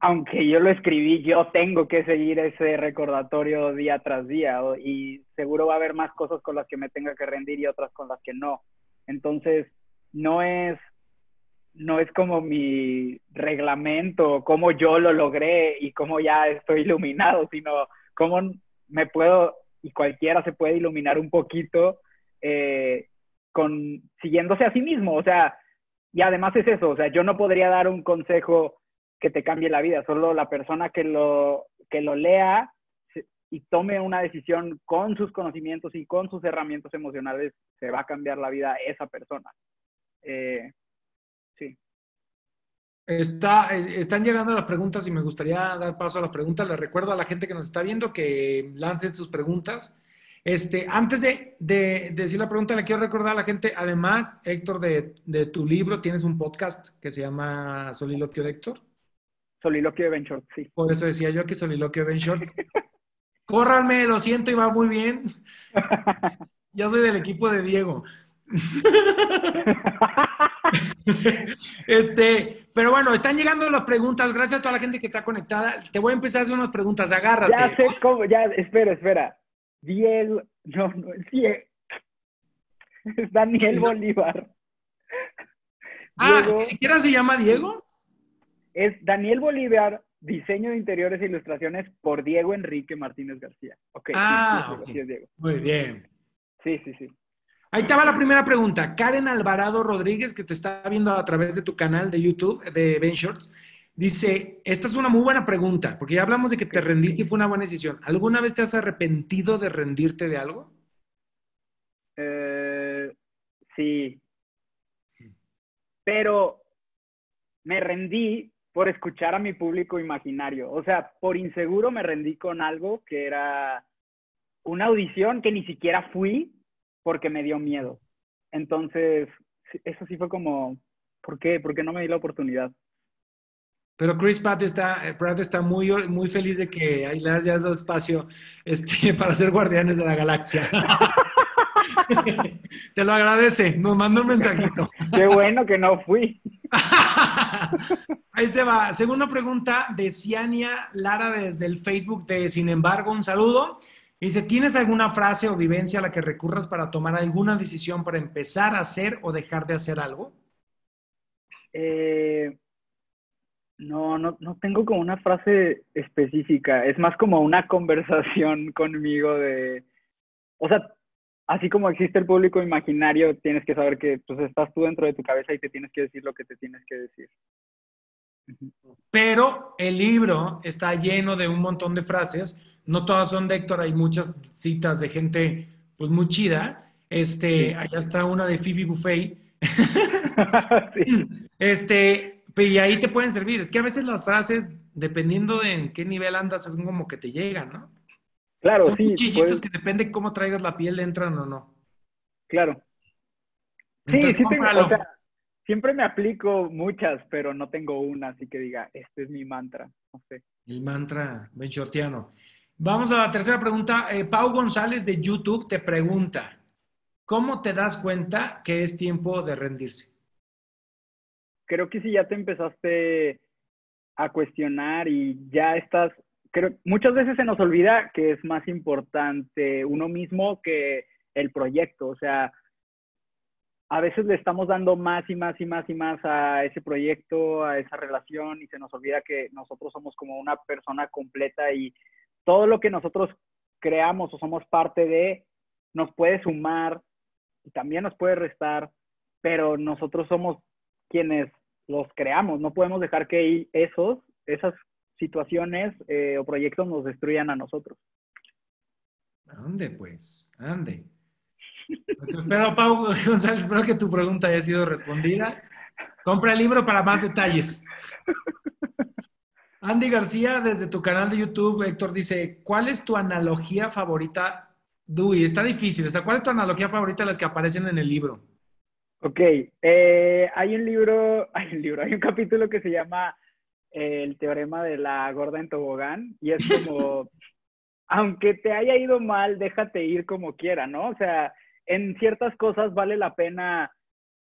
aunque yo lo escribí, yo tengo que seguir ese recordatorio día tras día y seguro va a haber más cosas con las que me tenga que rendir y otras con las que no. Entonces, no es no es como mi reglamento, cómo yo lo logré y cómo ya estoy iluminado, sino cómo me puedo y cualquiera se puede iluminar un poquito eh, con siguiéndose a sí mismo. O sea, y además es eso, o sea, yo no podría dar un consejo que te cambie la vida, solo la persona que lo, que lo lea y tome una decisión con sus conocimientos y con sus herramientas emocionales, se va a cambiar la vida esa persona. Eh, Está, eh, están llegando las preguntas y me gustaría dar paso a las preguntas. Les recuerdo a la gente que nos está viendo que lancen sus preguntas. Este, antes de, decir la pregunta, le quiero recordar a la gente, además, Héctor, de, tu libro, tienes un podcast que se llama Soliloquio de Héctor. Soliloquio de Venture, sí. Por eso decía yo que Soliloquio de Venture. Córranme, lo siento y va muy bien. Ya soy del equipo de Diego. este, pero bueno, están llegando las preguntas. Gracias a toda la gente que está conectada. Te voy a empezar a hacer unas preguntas. Agárrate. Ya sé cómo, ya, espera, espera. Diego, no, no, es Daniel Bolívar. Ah, ¿ni siquiera se llama Diego? Es Daniel Bolívar, diseño de interiores e ilustraciones por Diego Enrique Martínez García. ah, Muy bien. Sí, sí, sí. Ahí estaba la primera pregunta. Karen Alvarado Rodríguez, que te está viendo a través de tu canal de YouTube de Ben Shorts, dice, esta es una muy buena pregunta, porque ya hablamos de que te rendiste y fue una buena decisión. ¿Alguna vez te has arrepentido de rendirte de algo? Eh, sí. Pero me rendí por escuchar a mi público imaginario. O sea, por inseguro me rendí con algo que era una audición que ni siquiera fui porque me dio miedo. Entonces, eso sí fue como, ¿por qué? ¿Por qué no me di la oportunidad? Pero Chris Pratt está, eh, Pratt está muy, muy feliz de que ahí le has dado espacio este, para ser guardianes de la galaxia. Te lo agradece, nos manda un mensajito. Qué bueno que no fui. Ahí te va. Segunda pregunta de Ciania Lara desde el Facebook de Sin embargo, un saludo. Dice, ¿tienes alguna frase o vivencia a la que recurras para tomar alguna decisión para empezar a hacer o dejar de hacer algo? Eh, no, no, no tengo como una frase específica. Es más como una conversación conmigo de... O sea, así como existe el público imaginario, tienes que saber que pues, estás tú dentro de tu cabeza y te tienes que decir lo que te tienes que decir. Pero el libro está lleno de un montón de frases no todas son de Héctor, hay muchas citas de gente pues muy chida. Este, allá está una de Phoebe Buffet. Este, y ahí te pueden servir. Es que a veces las frases, dependiendo de en qué nivel andas, es como que te llegan, ¿no? Claro, son sí. chillitos pues que depende cómo traigas la piel, entran o no. Claro. sí, sí tengo, o sea, siempre me aplico muchas, pero no tengo una, así que diga, este es mi mantra. No sé. El mantra benchortiano. Vamos a la tercera pregunta. Eh, Pau González de YouTube te pregunta, ¿cómo te das cuenta que es tiempo de rendirse? Creo que si ya te empezaste a cuestionar y ya estás, creo, muchas veces se nos olvida que es más importante uno mismo que el proyecto. O sea, a veces le estamos dando más y más y más y más a ese proyecto, a esa relación y se nos olvida que nosotros somos como una persona completa y todo lo que nosotros creamos o somos parte de nos puede sumar y también nos puede restar. pero nosotros somos quienes los creamos. No podemos dejar que esos, esas situaciones eh, o proyectos nos destruyan a nosotros. Ande, pues, ande. Espero, Pau González, espero que tu pregunta haya sido respondida. Compra el libro para más detalles. Andy García, desde tu canal de YouTube, Héctor dice, ¿cuál es tu analogía favorita? Dewey, está difícil. ¿Cuál es tu analogía favorita de las que aparecen en el libro? Ok, eh, hay un libro, hay un libro, hay un capítulo que se llama eh, El teorema de la gorda en tobogán y es como, aunque te haya ido mal, déjate ir como quiera, ¿no? O sea, en ciertas cosas vale la pena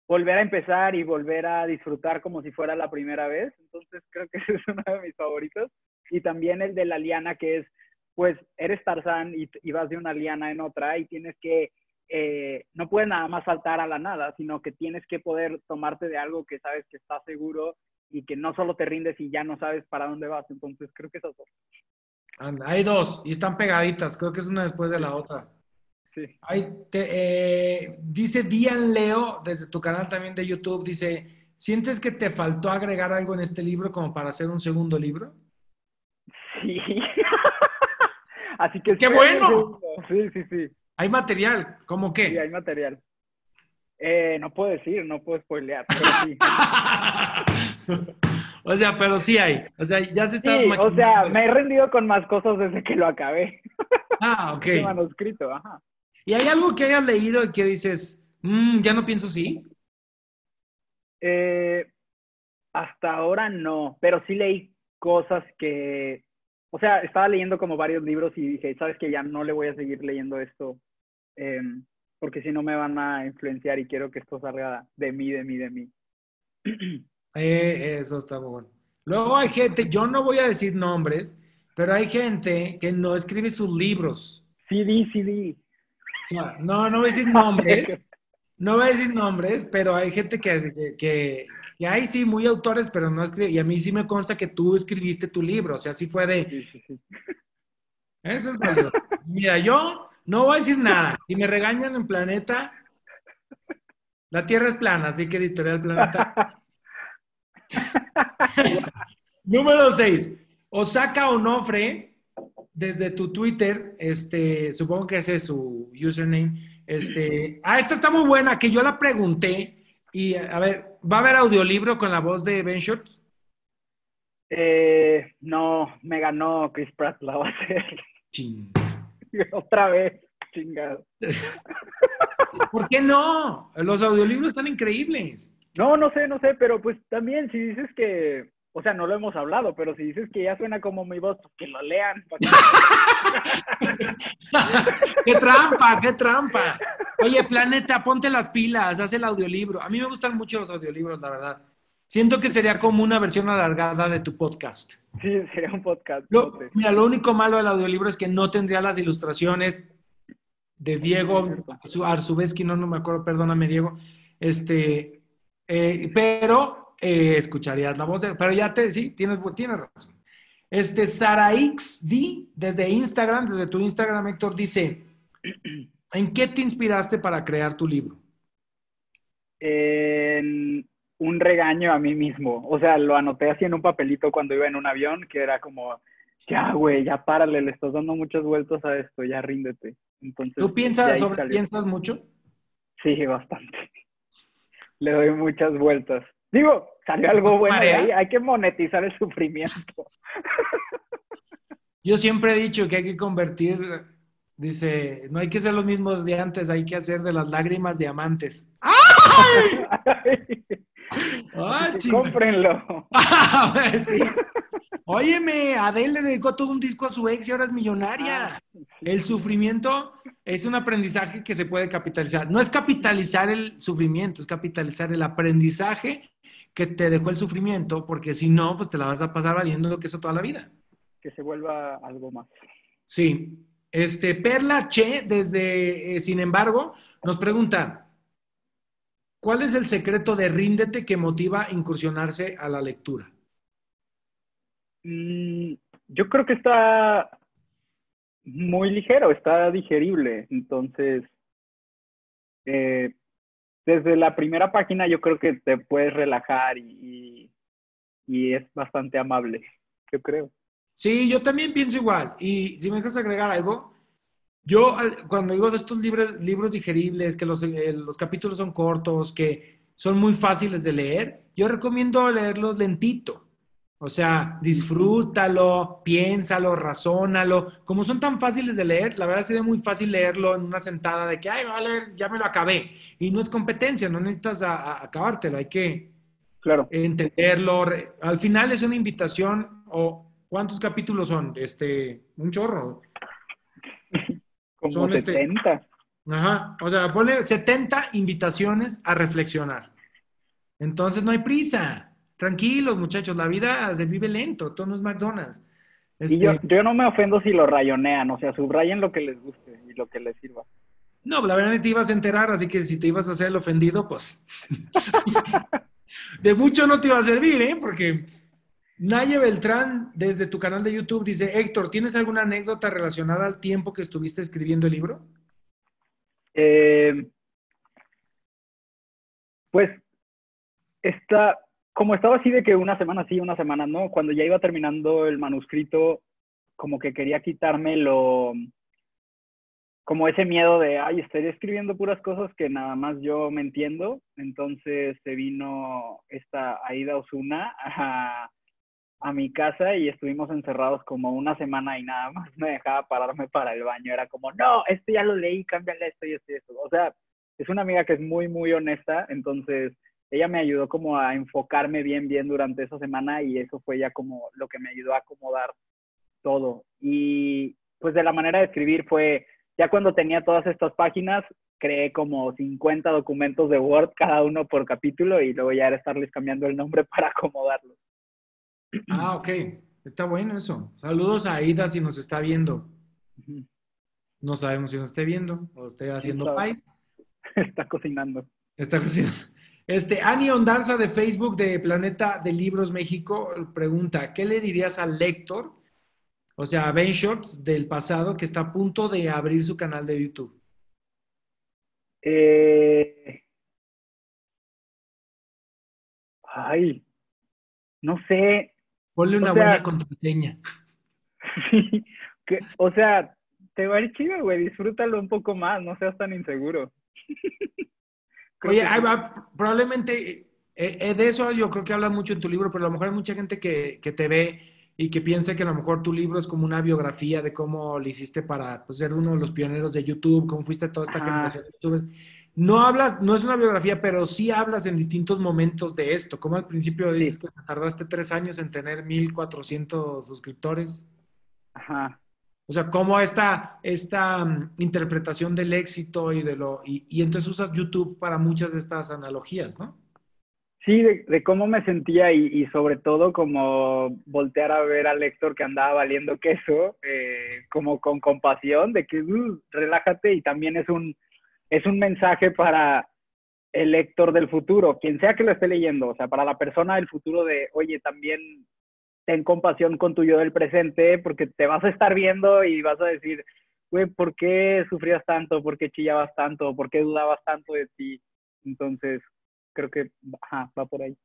volver a empezar y volver a disfrutar como si fuera la primera vez. Entonces creo que ese es uno de mis favoritos. Y también el de la liana, que es, pues, eres Tarzán y, y vas de una liana en otra y tienes que eh, no puedes nada más saltar a la nada, sino que tienes que poder tomarte de algo que sabes que está seguro y que no solo te rindes y ya no sabes para dónde vas. Entonces, creo que esas dos. hay dos y están pegaditas. Creo que es una después de la otra. Sí. Eh, dice Dian Leo, desde tu canal también de YouTube, dice, ¿sientes que te faltó agregar algo en este libro como para hacer un segundo libro? Sí. Así que... ¡Qué bueno! Sí, sí, sí. ¿Hay material? ¿Cómo qué? Sí, hay material. Eh, no puedo decir, no puedo spoilear, pero sí. o sea, pero sí hay. O sea, ya se está. Sí, o sea, me he rendido con más cosas desde que lo acabé. Ah, ok. manuscrito, ajá. ¿Y hay algo que hayas leído y que dices, mm, ya no pienso sí? Eh, hasta ahora no, pero sí leí cosas que o sea, estaba leyendo como varios libros y dije, sabes que ya no le voy a seguir leyendo esto, em, porque si no me van a influenciar y quiero que esto salga de mí, de mí, de mí. Eh, eso está bueno. Luego hay gente, yo no voy a decir nombres, pero hay gente que no escribe sus libros. CD, CD. No, no voy a decir nombres, no voy a decir nombres, pero hay gente que, que, y hay sí, muy autores, pero no escribe. Y a mí sí me consta que tú escribiste tu libro. O sea, sí fue de. Eso es valioso. Mira, yo no voy a decir nada. Si me regañan en Planeta, la Tierra es plana, así que Editorial Planeta. Número 6. Osaka Onofre, desde tu Twitter, este, supongo que ese es su username. Este, ah, esta está muy buena, que yo la pregunté y a ver, ¿va a haber audiolibro con la voz de Ben Short? Eh, no, me ganó Chris Pratt, la va a hacer. Otra vez, chingado. ¿Por qué no? Los audiolibros están increíbles. No, no sé, no sé, pero pues también si dices que, o sea, no lo hemos hablado, pero si dices que ya suena como mi voz, pues que lo lean. ¡Qué trampa, qué trampa! Oye, Planeta, ponte las pilas, haz el audiolibro. A mí me gustan mucho los audiolibros, la verdad. Siento que sería como una versión alargada de tu podcast. Sí, sería un podcast. mira, lo único malo del audiolibro es que no tendría las ilustraciones de Diego Arzubeski, no, no me acuerdo, perdóname, Diego. Este, eh, pero eh, escucharías la voz de. Pero ya te, sí, tienes, tienes razón. Este, D, desde Instagram, desde tu Instagram, Héctor, dice. ¿En qué te inspiraste para crear tu libro? En un regaño a mí mismo. O sea, lo anoté así en un papelito cuando iba en un avión, que era como, ya, güey, ya párale, le estás dando muchas vueltas a esto, ya ríndete. Entonces, ¿Tú piensas, sobre, piensas mucho? Sí, bastante. Le doy muchas vueltas. Digo, salió algo bueno de ahí, hay que monetizar el sufrimiento. Yo siempre he dicho que hay que convertir Dice, no hay que ser los mismos de antes, hay que hacer de las lágrimas diamantes. ¡Ay! ¡Ay, Cómprenlo. sí. Óyeme, Adele le dedicó todo un disco a su ex y ahora es millonaria. Ah, el sufrimiento es un aprendizaje que se puede capitalizar. No es capitalizar el sufrimiento, es capitalizar el aprendizaje que te dejó el sufrimiento, porque si no, pues te la vas a pasar valiendo que eso toda la vida. Que se vuelva algo más. Sí, este, Perla Che, desde, eh, sin embargo, nos pregunta, ¿cuál es el secreto de Ríndete que motiva a incursionarse a la lectura? Mm, yo creo que está muy ligero, está digerible. Entonces, eh, desde la primera página yo creo que te puedes relajar y, y es bastante amable, yo creo. Sí, yo también pienso igual. Y si me dejas agregar algo, yo cuando digo de estos libros, libros digeribles, que los, eh, los capítulos son cortos, que son muy fáciles de leer, yo recomiendo leerlos lentito. O sea, disfrútalo, piénsalo, razónalo. Como son tan fáciles de leer, la verdad sería muy fácil leerlo en una sentada de que, ay, vale, ya me lo acabé. Y no es competencia, no necesitas acabártelo, hay que claro. entenderlo. Al final es una invitación, o ¿cuántos capítulos son? Este, un chorro. Como son 70. Este, ajá, o sea, pone 70 invitaciones a reflexionar. Entonces no hay prisa. Tranquilos, muchachos, la vida se vive lento, todo no es McDonald's. Y yo, este yo no me ofendo si lo rayonean, o sea, subrayen lo que les guste y lo que les sirva. No, la verdad te ibas a enterar, así que si te ibas a hacer el ofendido, pues de mucho no te iba a servir, ¿eh? Porque Naye Beltrán, desde tu canal de YouTube, dice, Héctor, ¿tienes alguna anécdota relacionada al tiempo que estuviste escribiendo el libro? Eh, pues, está, como estaba así de que una semana sí, una semana no, cuando ya iba terminando el manuscrito, como que quería quitarme lo, como ese miedo de, ay, estoy escribiendo puras cosas que nada más yo me entiendo. Entonces se vino esta Aida Osuna a, mi casa y estuvimos encerrados como una semana y nada más me dejaba pararme para el baño. Era como, no, esto ya lo leí, cámbiale esto y esto y esto. O sea, es una amiga que es muy, muy honesta, entonces ella me ayudó como a enfocarme bien, bien durante esa semana y eso fue ya como lo que me ayudó a acomodar todo. Y pues de la manera de escribir fue, ya cuando tenía todas estas páginas, creé como 50 documentos de Word, cada uno por capítulo, y luego ya era estarles cambiando el nombre para acomodarlos. Ah, ok. Está bueno eso. Saludos a Aida si nos está viendo. No sabemos si nos esté viendo o esté haciendo país. Está cocinando. Está cocinando. Este, Ani Ondarza de Facebook de Planeta de Libros México pregunta, ¿qué le dirías al lector, o sea, a Ben Shorts del pasado, que está a punto de abrir su canal de YouTube? Eh... Ay, no sé. Ponle una buena contraseña. Sí, o sea, te va a ir chido, güey, disfrútalo un poco más, no seas tan inseguro. Oye, probablemente eh, eh, de eso yo creo que hablas mucho en tu libro, pero a lo mejor hay mucha gente que, te ve y que piensa que a lo mejor tu libro es como una biografía de cómo lo hiciste para pues, ser uno de los pioneros de YouTube, cómo fuiste toda esta generación de YouTube. No hablas, no es una biografía, pero sí hablas en distintos momentos de esto. Como al principio dices que tardaste tres años en tener 1400 suscriptores. Ajá. O sea, cómo esta, esta mm, interpretación del éxito y de lo. Y, entonces usas YouTube para muchas de estas analogías, ¿no? Sí, de, cómo me sentía y, sobre todo como voltear a ver al lector que andaba valiendo queso, eh, como con compasión, de que uh, relájate y también es un, es un mensaje para el lector del futuro, quien sea que lo esté leyendo, o sea, para la persona del futuro de, oye, también ten compasión con tu yo del presente, porque te vas a estar viendo y vas a decir, güey, ¿por qué sufrías tanto? ¿Por qué chillabas tanto? ¿Por qué dudabas tanto de ti? Entonces, creo que ajá, va por ahí.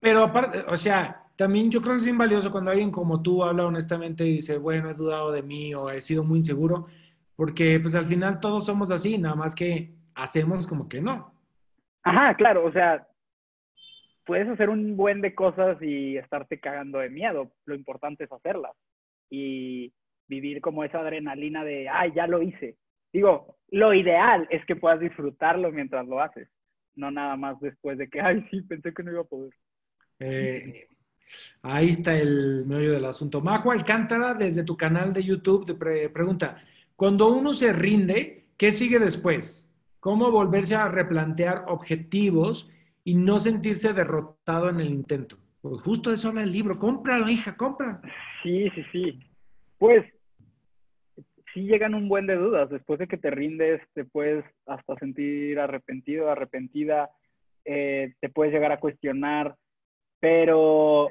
Pero aparte, o sea, también yo creo que es bien valioso cuando alguien como tú habla honestamente y dice, bueno, he dudado de mí o he sido muy inseguro, porque pues al final todos somos así, nada más que hacemos como que no. Ajá, claro, o sea, puedes hacer un buen de cosas y estarte cagando de miedo. Lo importante es hacerlas y vivir como esa adrenalina de, ay, ya lo hice. Digo, lo ideal es que puedas disfrutarlo mientras lo haces, no nada más después de que, ay, sí, pensé que no iba a poder. Eh, ahí está el medio del asunto. Majo Alcántara, desde tu canal de YouTube, te pregunta, cuando uno se rinde, ¿qué sigue después? ¿Cómo volverse a replantear objetivos y no sentirse derrotado en el intento. Pues justo eso habla el libro. Cómpralo, hija, compra. Sí, sí, sí. Pues sí llegan un buen de dudas. Después de que te rindes, te puedes hasta sentir arrepentido, arrepentida, eh, te puedes llegar a cuestionar, pero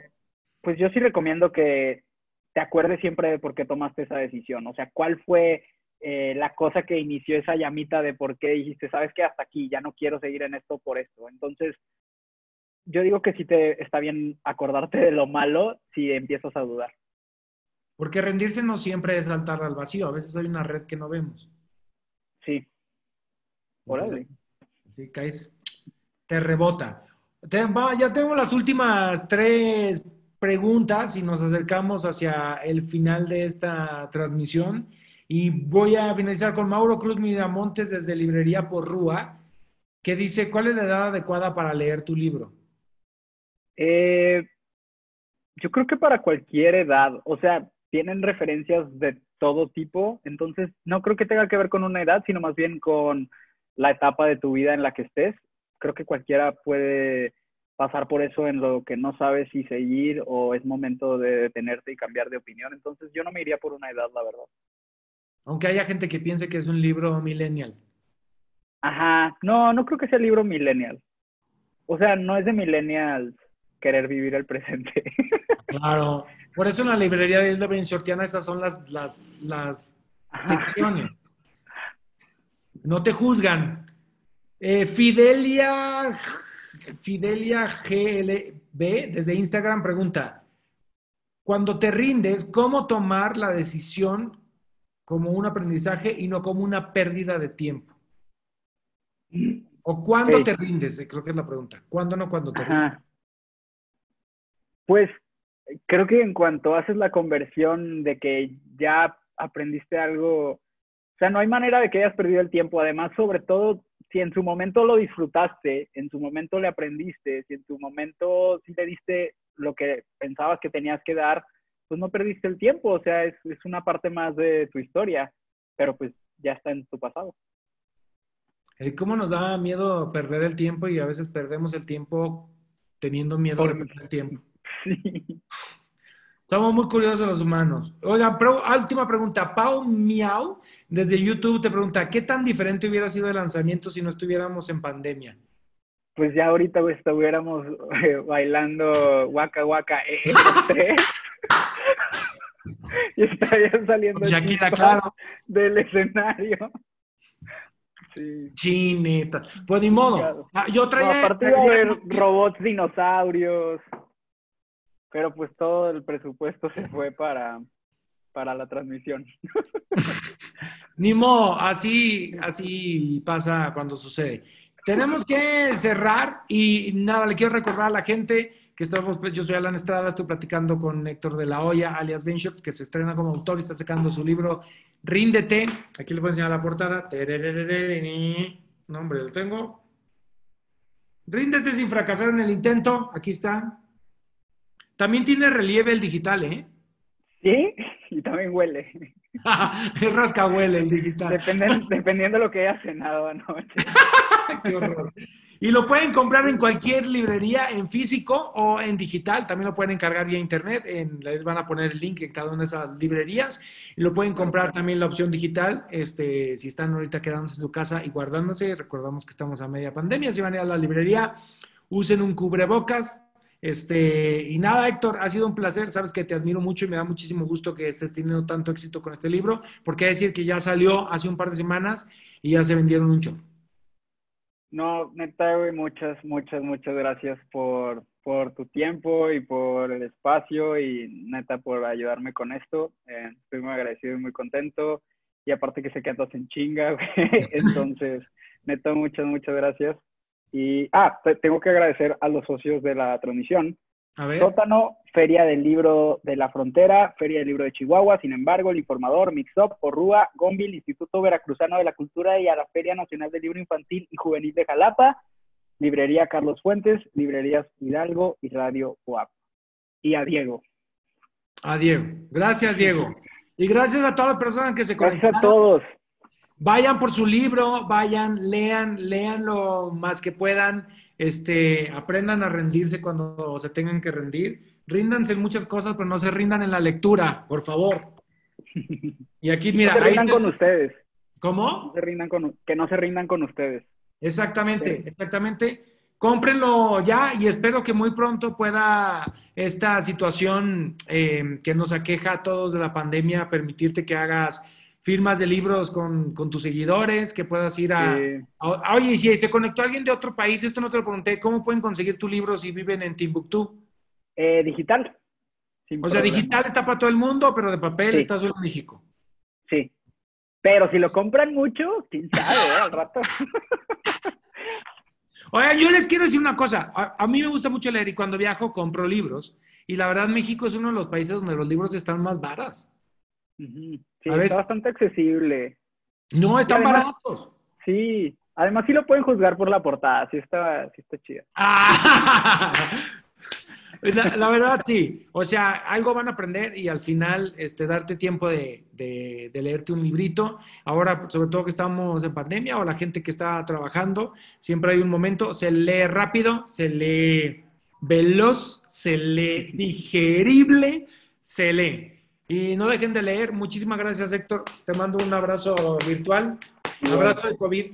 pues yo sí recomiendo que te acuerdes siempre de por qué tomaste esa decisión. O sea, cuál fue eh, la cosa que inició esa llamita de por qué dijiste, sabes que hasta aquí, ya no quiero seguir en esto por esto. Entonces, yo digo que sí te está bien acordarte de lo malo si empiezas a dudar. Porque rendirse no siempre es saltar al vacío, a veces hay una red que no vemos. Sí. Órale. Sí, caes, te rebota. ya tengo las últimas tres preguntas y nos acercamos hacia el final de esta transmisión. Y voy a finalizar con Mauro Cruz Miramontes desde Librería por Rúa, que dice, ¿cuál es la edad adecuada para leer tu libro? Eh, yo creo que para cualquier edad, o sea, tienen referencias de todo tipo, entonces no creo que tenga que ver con una edad, sino más bien con la etapa de tu vida en la que estés. Creo que cualquiera puede pasar por eso en lo que no sabes si seguir o es momento de detenerte y cambiar de opinión. Entonces yo no me iría por una edad, la verdad. Aunque haya gente que piense que es un libro millennial. Ajá, no, no creo que sea libro millennial. O sea, no es de millennials querer vivir el presente. Claro, por eso en la librería de Isla Benchortiana esas son las, las, las secciones. No te juzgan. Eh, Fidelia, Fidelia GLB desde Instagram pregunta, cuando te rindes, ¿cómo tomar la decisión como un aprendizaje y no como una pérdida de tiempo? ¿O cuándo te rindes? Creo que es la pregunta. ¿Cuándo no cuándo te rindes? Pues creo que en cuanto haces la conversión de que ya aprendiste algo, o sea, no hay manera de que hayas perdido el tiempo. Además, sobre todo, si en su momento lo disfrutaste, en su momento le aprendiste, si en tu momento sí le diste lo que pensabas que tenías que dar, pues no perdiste el tiempo, o sea, es, una parte más de tu historia, pero pues ya está en tu pasado. ¿Cómo nos da miedo perder el tiempo y a veces perdemos el tiempo teniendo miedo de perder el tiempo? Sí. Somos muy curiosos los humanos. Oiga, última pregunta. Pau Miau, desde YouTube, te pregunta, ¿qué tan diferente hubiera sido el lanzamiento si no estuviéramos en pandemia? Pues ya ahorita estuviéramos eh, bailando Waka Waka e y estarían saliendo claro. del escenario. Sí. Chineta. Pues ni modo. Ah, yo traía. a partir de robots dinosaurios. Pero pues todo el presupuesto se fue para, para la transmisión. Ni modo, así, así pasa cuando sucede. Tenemos que cerrar y nada, le quiero recordar a la gente que estamos, pues, yo soy Alan Estrada, estoy platicando con Héctor de la Hoya, alias Benchot, que se estrena como autor y está sacando su libro Ríndete. Aquí les voy a enseñar la portada. No, hombre, lo tengo. Ríndete sin fracasar en el intento. Aquí está. También tiene relieve el digital, ¿eh? Sí, y también huele. es rascahuele el digital. dependiendo de lo que haya cenado anoche. Qué horror. Y lo pueden comprar en cualquier librería, en físico o en digital. También lo pueden encargar vía internet. En, les van a poner el link en cada una de esas librerías. Y lo pueden comprar también la opción digital. Este, si están ahorita quedándose en su casa y guardándose, recordamos que estamos a media pandemia. Si van a ir a la librería, usen un cubrebocas. Este, y nada, Héctor, ha sido un placer. Sabes que te admiro mucho y me da muchísimo gusto que estés teniendo tanto éxito con este libro, porque decir que ya salió hace un par de semanas y ya se vendieron un chorro. No, neta, güey, muchas, muchas, muchas gracias por, por tu tiempo y por el espacio y neta por ayudarme con esto. Eh, estoy muy agradecido y muy contento. Y aparte que sé que andas en chinga, güey. Entonces, neta, muchas, muchas gracias. Y, ah, tengo que agradecer a los socios de la transmisión, Sótano, Feria del Libro de la Frontera, Feria del Libro de Chihuahua, sin embargo, El Informador, Mixup, Porrúa, Gombil, Instituto Veracruzano de la Cultura y a la Feria Nacional del Libro Infantil y Juvenil de Jalapa, Librería Carlos Fuentes, Librerías Hidalgo y Radio UAP. Y a Diego. A Diego. Gracias, Diego. Y gracias a todas las personas que se conectaron. Gracias a todos. Vayan por su libro, vayan, lean, lean lo más que puedan este, aprendan a rendirse cuando se tengan que rendir. Ríndanse en muchas cosas, pero no se rindan en la lectura, por favor. Y aquí, mira. No se rindan con ustedes. ¿Cómo? se rindan con, que no se rindan con ustedes. Exactamente, exactamente. Cómprenlo ya y espero que muy pronto pueda esta situación eh, que nos aqueja a todos de la pandemia permitirte que hagas firmas de libros con, con tus seguidores, que puedas ir a, Sí. a- Oye, y si se conectó alguien de otro país, esto no te lo pregunté, ¿cómo pueden conseguir tu libro si viven en Timbuktu? Eh, digital. Sin O sea, digital está para todo el mundo, pero de papel Sí. está solo en México. Sí. Pero si lo compran mucho, quién sabe, ¿eh? al rato. Oigan, yo les quiero decir una cosa. A, a mí me gusta mucho leer y cuando viajo compro libros. Y la verdad, México es uno de los países donde los libros están más baratos. Sí, A está bastante accesible. No, están además- baratos. Sí. Además, sí lo pueden juzgar por la portada. Sí está, sí está chida. Ah. La, la verdad, sí. O sea, algo van a aprender y al final este, darte tiempo de, de- de leerte un librito. Ahora, sobre todo que estamos en pandemia o la gente que está trabajando, siempre hay un momento, se lee rápido, se lee veloz, se lee digerible, se lee. Y no dejen de leer. Muchísimas gracias, Héctor. Te mando un abrazo virtual. Un abrazo de COVID.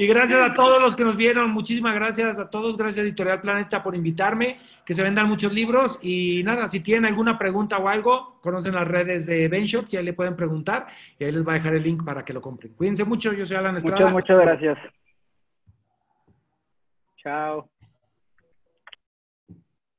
Y gracias a todos los que nos vieron, muchísimas gracias a todos, gracias Editorial Planeta por invitarme, que se vendan muchos libros y nada, si tienen alguna pregunta o algo, conocen las redes de Benshop, ya le pueden preguntar y ahí les va a dejar el link para que lo compren. Cuídense mucho, yo soy Alan Estrada. Muchas, muchas gracias. Chao.